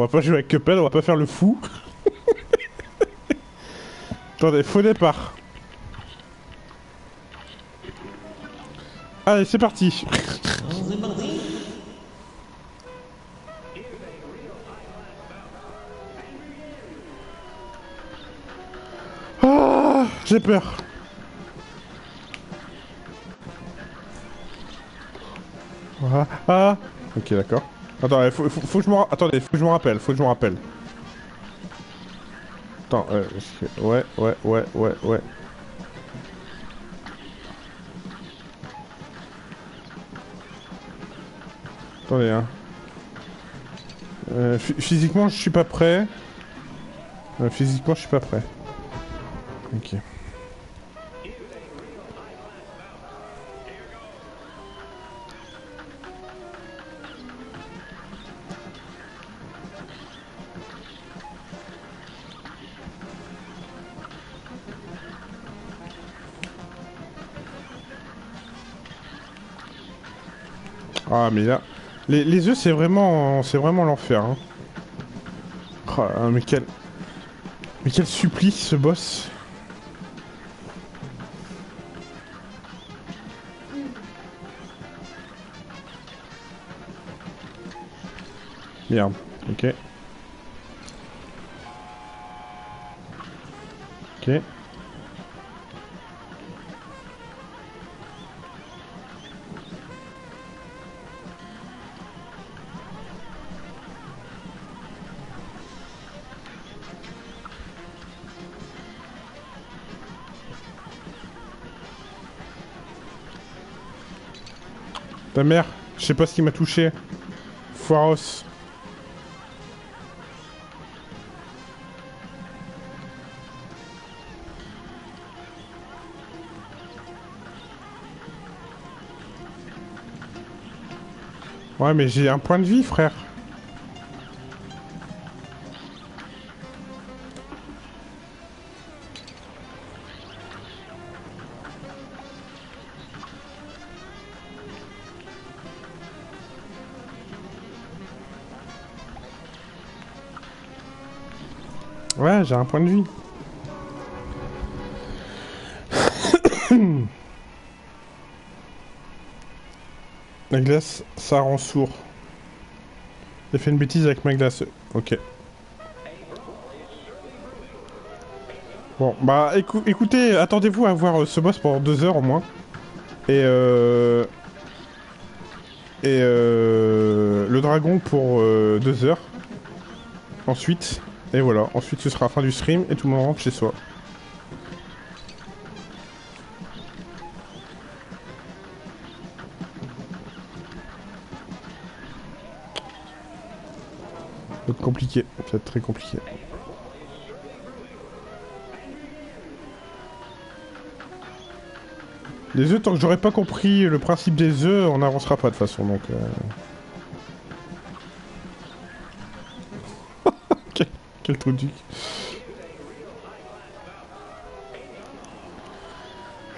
On va pas jouer avec Cuphead, on va pas faire le fou. Attendez, faux départ. Allez, c'est parti. Ah, j'ai peur. Ah, ah. Ok, d'accord. Attends, faut, faut, que je me... Attendez, faut que je me rappelle, faut que je me rappelle. Attends, euh, ouais, ouais, ouais, ouais, ouais. Attendez, hein. Euh, physiquement, je suis pas prêt. Euh, physiquement, je suis pas prêt. Ok. Ah mais là, les, les c'est vraiment, c'est vraiment l'enfer. Hein. Oh, mais quel, mais quel supplice ce boss. Merde, ok. Ta mère, je sais pas ce qui m'a touché. Foiros. Ouais, mais j'ai un point de vie, frère. J'ai un point de vie. La glace, ça rend sourd. J'ai fait une bêtise avec ma glace. Ok. Bon, bah écoutez, attendez-vous à voir euh, ce boss pendant deux heures au moins. Et euh... Et euh... Le dragon pour euh, deux heures. Ensuite, et voilà, ensuite ce sera la fin du stream et tout le monde rentre chez soi. Ça va être compliqué, ça va être très compliqué. Les œufs, tant que j'aurais pas compris le principe des œufs, on n'avancera pas de toute façon, donc... Euh... Trou de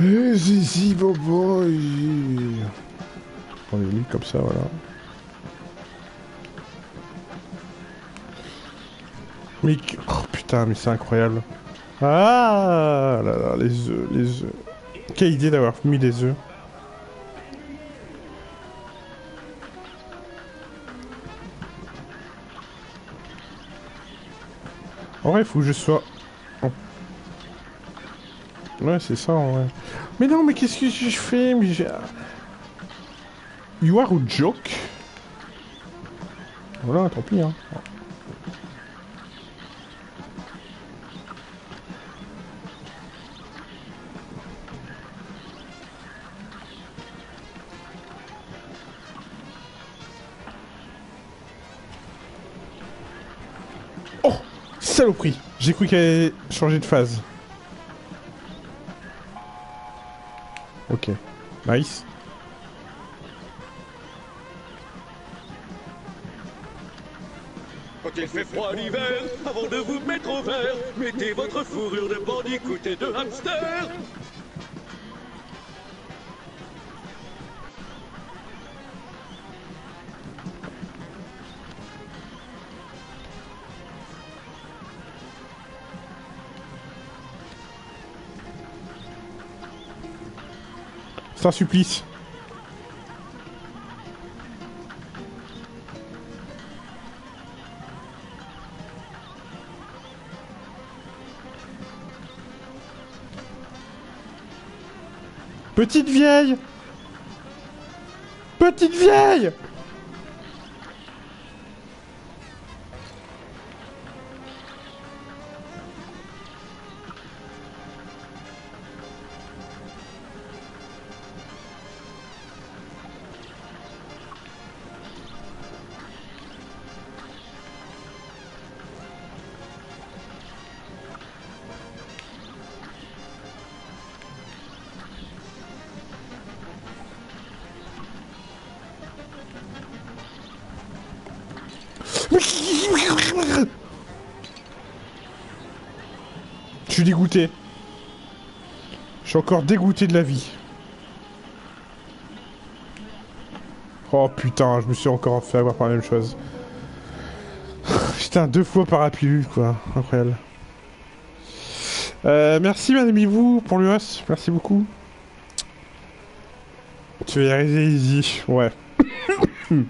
Eh, zizi, boy On les lit comme ça, voilà. Mais... Oh putain, mais c'est incroyable. Ah là là, les œufs, les œufs. Quelle idée d'avoir mis des œufs. En vrai, faut que je sois... Ouais, c'est ça, en vrai. Mais non, mais qu'est-ce que je fais mais You are a joke Voilà, tant pis, hein. Saloperie J'ai cru qu'elle allait changer de phase. Ok. Nice. Quand il fait froid l'hiver, avant de vous mettre au vert, mettez votre fourrure de bandicoot et de hamster C'est un supplice. Petite vieille Petite vieille Je suis dégoûté. Je suis encore dégoûté de la vie. Oh putain, je me suis encore fait avoir par la même chose. Putain, deux fois parapluie, quoi. Incroyable. Euh, merci madame Yvou pour l'US, merci beaucoup. Tu vas y arriver easy, ouais.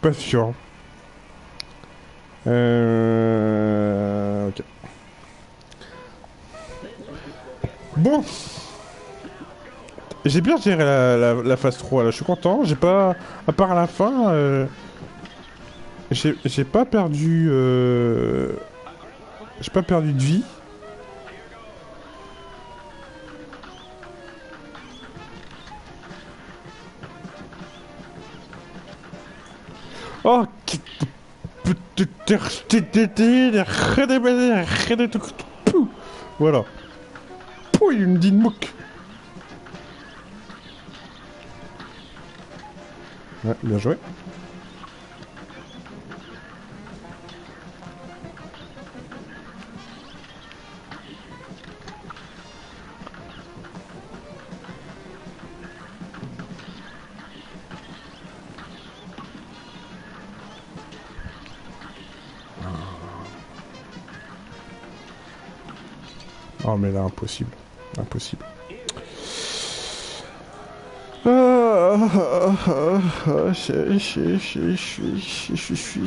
Pas sûr. Euh... Ok. Bon. J'ai bien géré la, la, phase 3 là, je suis content. J'ai pas... À part la fin... Euh... J'ai j'ai pas perdu... Euh... J'ai pas perdu de vie. Oh Voilà. Pouh, il me dit une moque. Ouais, bien joué. Oh mais là, impossible. Impossible. Ah, ah, ah, je je- je- je suis, je suis, je suis, je suis,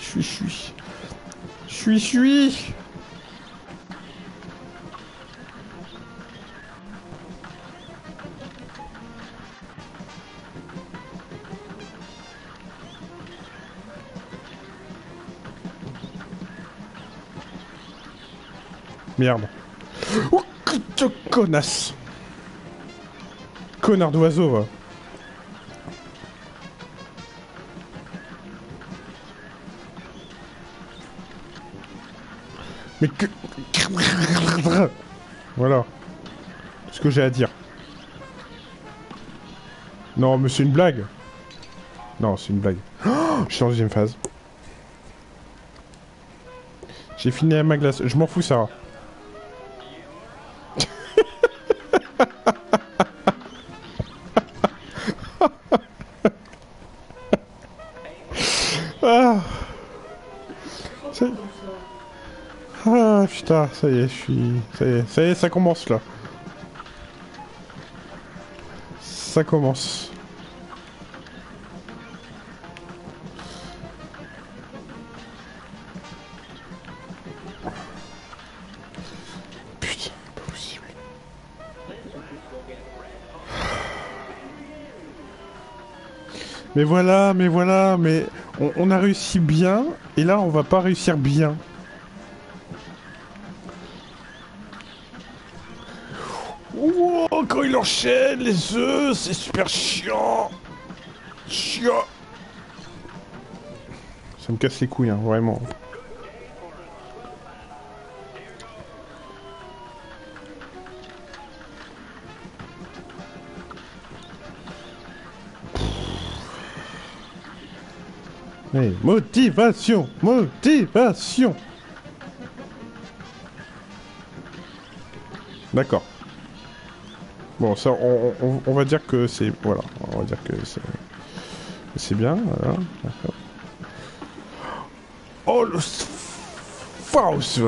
je suis, je suis, je suis. Merde. Oh, connasse Connard d'oiseau, va. Mais que... Voilà. Ce que j'ai à dire. Non, mais c'est une blague. Non, c'est une blague. Oh, je suis en deuxième phase. J'ai fini ma glace. Je m'en fous, Sarah. Putain, ça y est, je suis... Ça y est, ça y est, ça commence là. Ça commence. Putain, pas possible. Mais voilà, mais voilà, mais on, on a réussi bien, et là on va pas réussir bien. Quand il enchaîne les œufs, c'est super chiant. Chiant. Ça me casse les couilles, hein, vraiment. Hey, motivation, motivation. D'accord. Bon, ça, on, va dire que c'est... Voilà, on va dire que c'est... C'est bien, voilà. Oh, le... Faust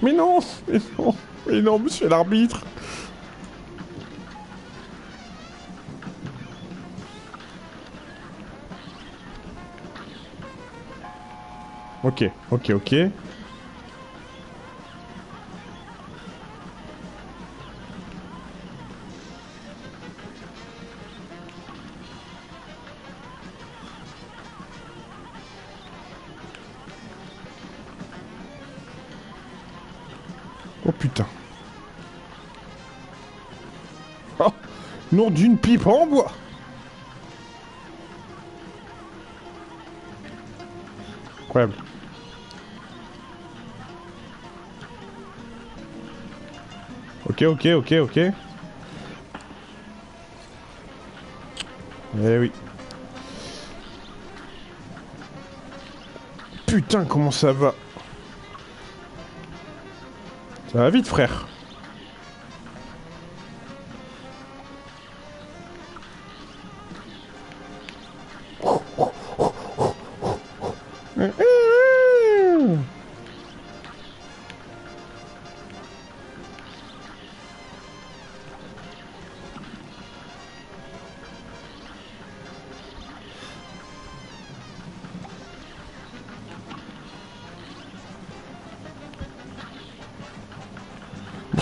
Mais non Mais non Mais non, monsieur l'arbitre Ok, ok, ok. D'une pipe en bois Incroyable. Ok, ok, ok, ok. Eh oui. Putain, comment ça va? Ça va vite, frère.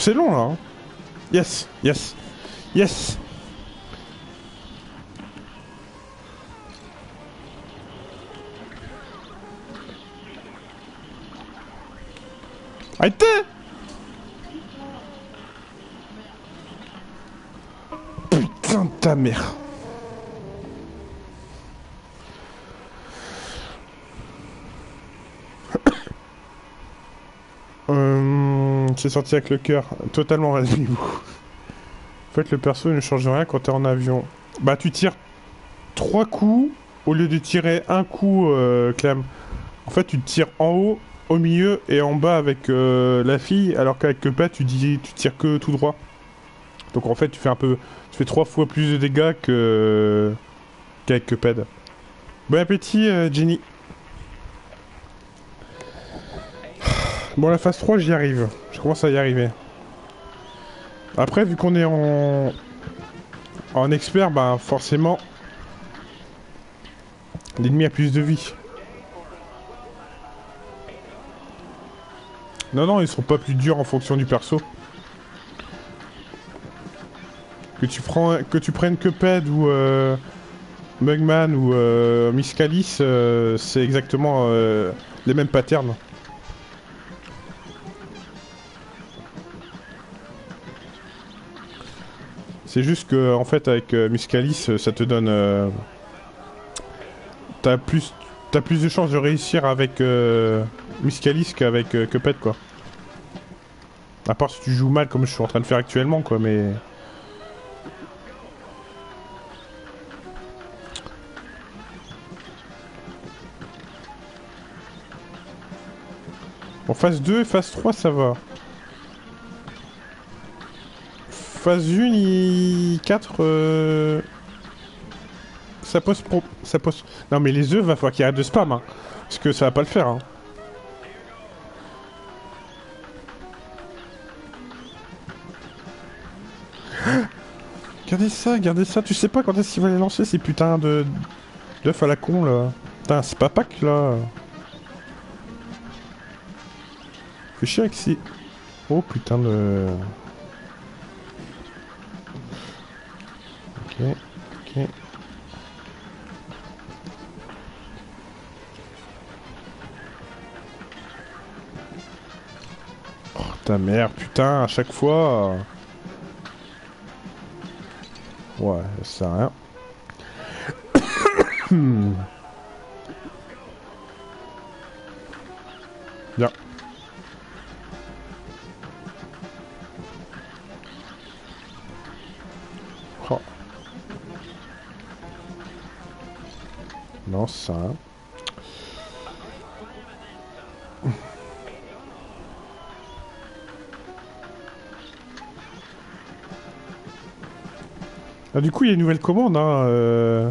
C'est long là. hein. Yes, yes, yes. Ta mère. Euh, c'est sorti avec le cœur, totalement rasez-vous. En fait, le perso ne change rien quand t'es en avion. Bah, tu tires trois coups au lieu de tirer un coup, euh, Clem. En fait, tu tires en haut, au milieu et en bas avec euh, la fille, alors qu'avec Cuphead, tu dis, tu tires que tout droit. Donc en fait, tu fais un peu, tu fais trois fois plus de dégâts que qu'avec Cuphead. Bon appétit, euh, Jenny. Bon, la phase 3, j'y arrive. Je commence à y arriver. Après, vu qu'on est en... En expert, bah forcément... L'ennemi a plus de vie. Non, non, ils sont pas plus durs en fonction du perso. Que tu, prends, que tu prennes Cuphead ou... Euh, Mugman ou euh, Miss Calice, euh, c'est exactement euh, les mêmes patterns. C'est juste que, en fait, avec Muscalis, euh, ça te donne. T'as plus, t'as plus de chances de réussir avec Muscalis qu'avec Cuphead, quoi. À part si tu joues mal, comme je suis en train de faire actuellement, quoi, mais. Bon, phase 2 et phase 3, ça va. Phase 1 et 4, euh... ça pose pro... ça pose... Non mais les œufs, va falloir qu'ils arrêtent de spam, hein. Parce que ça va pas le faire, hein. Regardez ça, regardez ça, tu sais pas quand est-ce qu'il va les lancer ces putains de... d'œufs à la con, là. Putain, c'est pas Pâques, là. Fais chier. Oh putain de... Ok, ok. Oh ta mère, putain, à chaque fois. Ouais, ça sert à rien. Non, ça. Ah, du coup, il y a une nouvelle commande, hein. euh,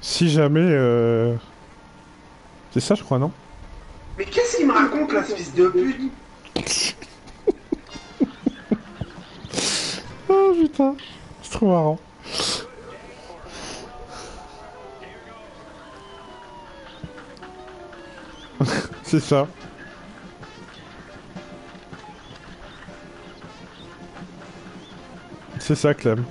Si jamais. euh, C'est ça, je crois, non? Mais qu'est-ce qu'il me raconte là, ce fils de pute? Oh putain, c'est trop marrant. C'est ça. C'est ça, Clem.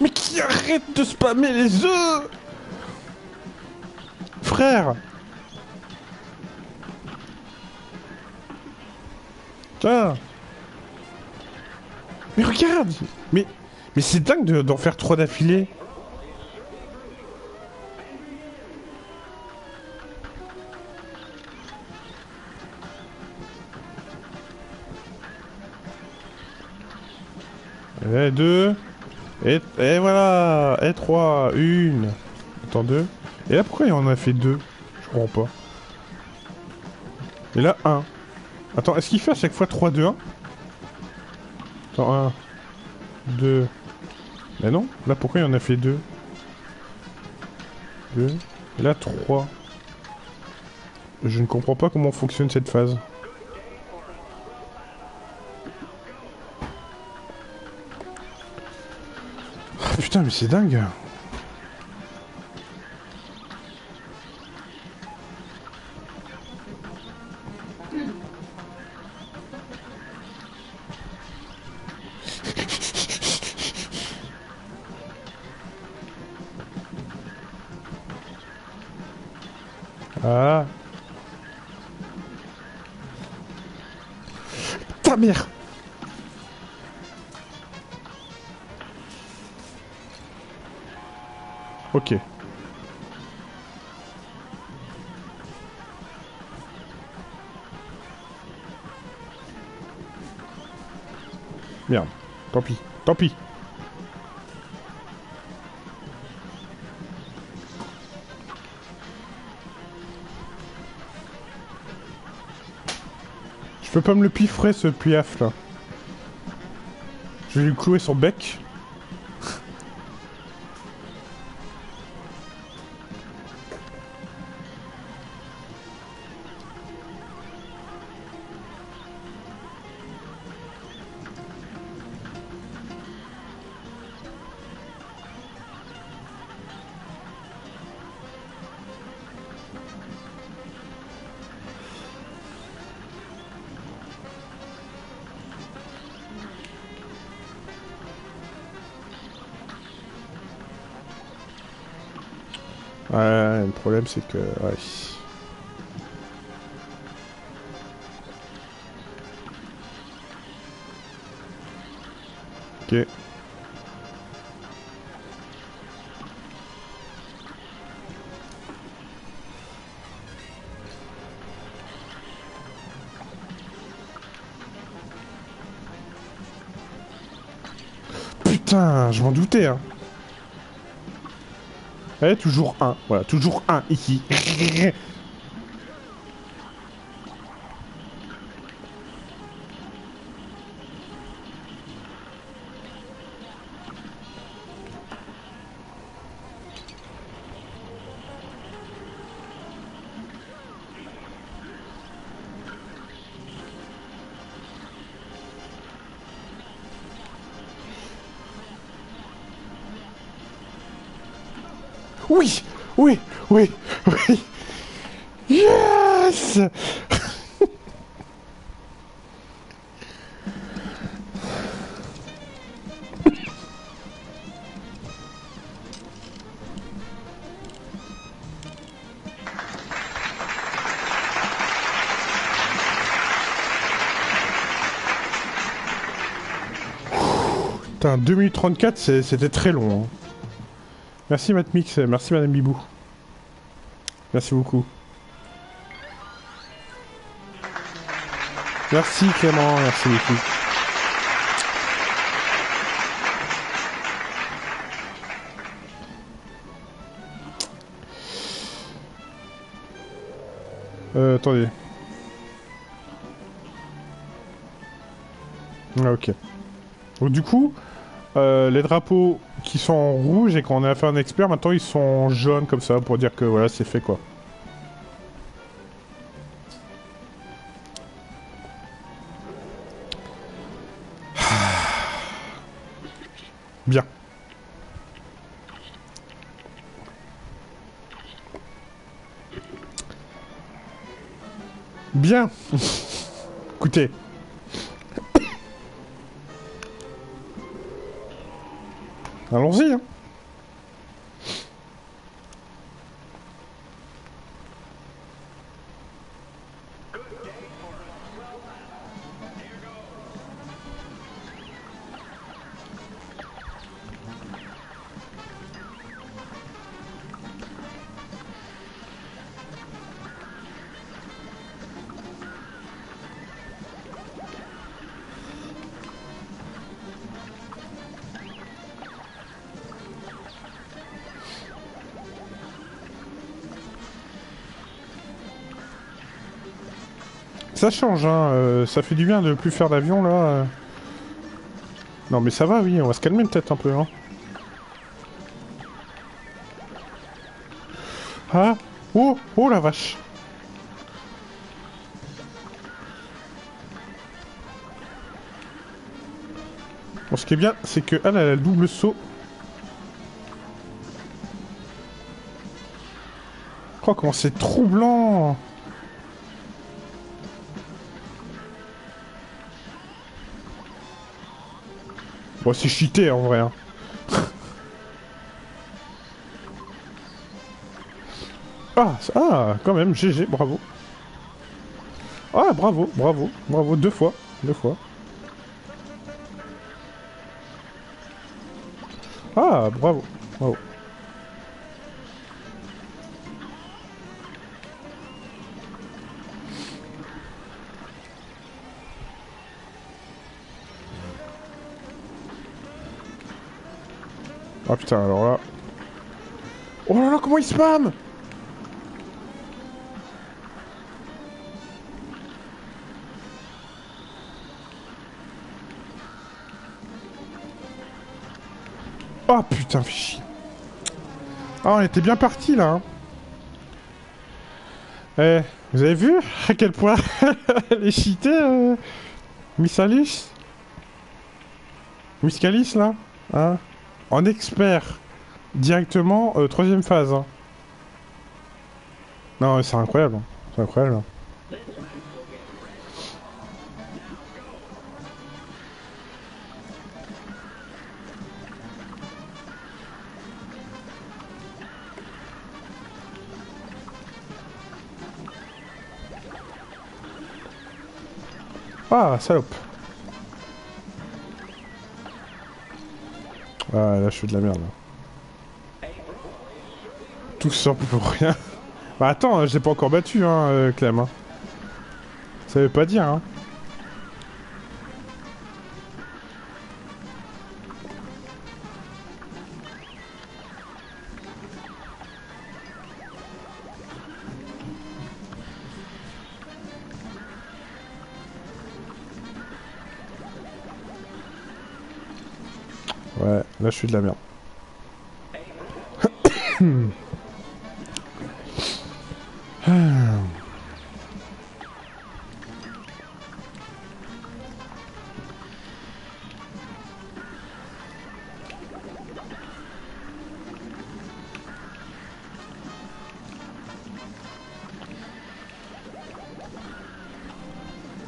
Mais qui arrête de spammer les œufs? Frère. Tiens Mais regarde. Mais, mais c'est dingue de- d'en faire trois d'affilée deux. Et, voilà. Et trois. Une. Attends, deux. Et là, pourquoi il en a fait deux? Je comprends pas. Et là, un. Attends, est-ce qu'il fait à chaque fois 3, 2, 1 Attends, 1, 2. Mais non, là pourquoi il en a fait 2 2. Et là, 3. Je ne comprends pas comment fonctionne cette phase. Putain, mais c'est dingue. Merde. Tant pis. Tant pis. Je peux pas me le piffrer ce piaf là? Je vais lui clouer son bec. Le problème c'est que... Ok. Putain, je m'en doutais, hein. Eh, toujours un. Voilà, toujours un ici. Oui, oui, oui, oui. Yes Putain, 2 minutes 34, c'est- c'était très long. hein. Merci Matmix, merci Madame Bibou. Merci beaucoup. Merci Clément, merci beaucoup. Euh, attendez. Ah, ok. Donc du coup, euh, les drapeaux qui sont en rouge et qu'on a fait un expert, maintenant ils sont jaunes comme ça pour dire que voilà, c'est fait quoi. Bien. Bien. Écoutez. Allons-y. Hein. Ça change, hein. euh, ça fait du bien de plus faire d'avion là. Non mais ça va, oui, on va se calmer peut-être un peu. Hein. Ah Oh Oh la vache Bon, ce qui est bien, c'est que elle, elle a le double saut. Oh, comment c'est troublant Bon, c'est cheaté en vrai. Hein. ah, ah, quand même, GG, bravo. Ah, bravo, bravo, bravo, deux fois, deux fois. Ah, bravo, bravo. Ah putain, alors là... Oh là là, comment il spam Oh putain, fais chier. Ah, on était bien parti là. hein. Eh, vous avez vu à quel point elle est cheatée, euh, Miss là Hein? En expert. Directement, euh, troisième phase. hein. Non, c'est incroyable. hein. C'est incroyable. hein. Ah, salope. Ah, là, je fais de la merde. Tout ça pour rien. Bah attends, hein, je pas encore battu, hein, euh, Clem. hein. Ça veut pas dire, hein. Je suis de la merde.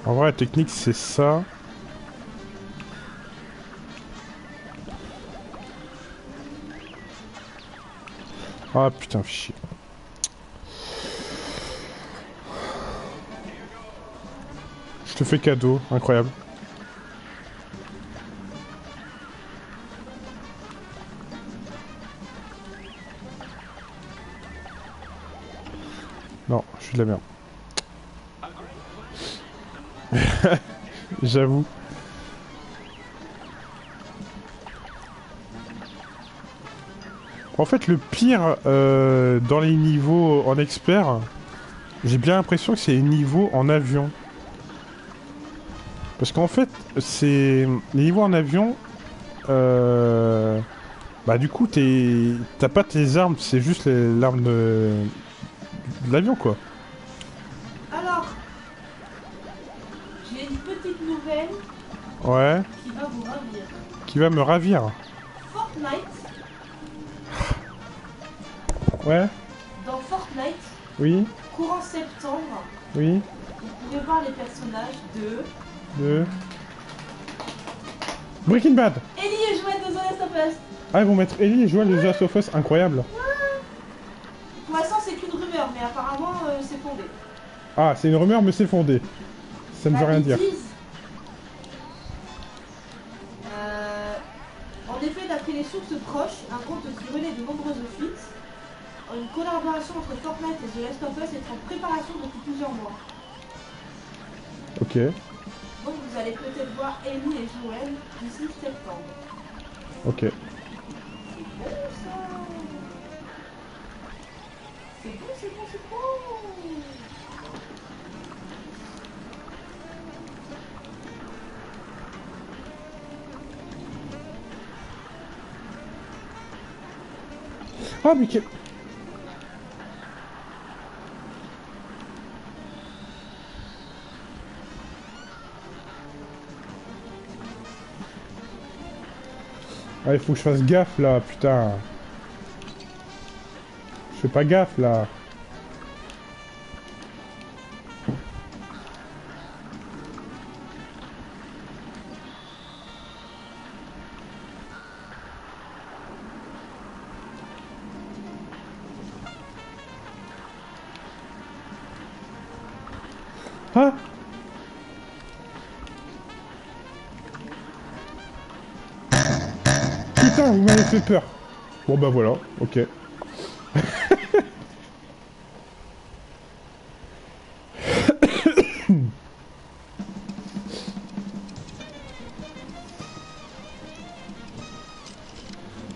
En vrai, la technique, c'est ça. Ah putain, fais chier. Je te fais cadeau, incroyable. Non, je suis de la merde. J'avoue. En fait, le pire euh, dans les niveaux en expert, j'ai bien l'impression que c'est les niveaux en avion. Parce qu'en fait, c'est les niveaux en avion. euh, Bah du coup, t'as pas tes armes, c'est juste les- l'arme de, de l'avion quoi. Alors, j'ai une petite nouvelle Ouais. qui va vous ravir. Qui va me ravir. Fortnite, Ouais. dans Fortnite, Oui. courant septembre, Oui. Vous pouvez voir les personnages de De... Breaking Bad Ellie et Joël de The Last of Us. Ah, ils vont mettre Ellie et Joel de The Last of Us, incroyable. Pour l'instant, c'est qu'une rumeur, mais apparemment, euh, c'est fondé. Ah, c'est une rumeur, mais c'est fondé. Ça ne veut rien dire. disent, euh, en effet, d'après les sources proches, un compte qui relaie de nombreuses fuites, une collaboration entre Fortnite et The Last of Us est en préparation depuis plusieurs mois. Ok. Donc vous allez peut-être voir Ellie et Joël d'ici septembre. Ok. C'est bon ça C'est bon, c'est bon, c'est bon Ah, mais quel... Ah, il faut que je fasse gaffe, là, putain. Je fais pas gaffe, là. Ah Vous m'avez fait peur. Bon bah voilà, ok.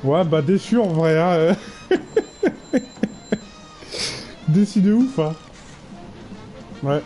ouais, bah déçu en vrai, hein. déçu ouf, hein. Ouais.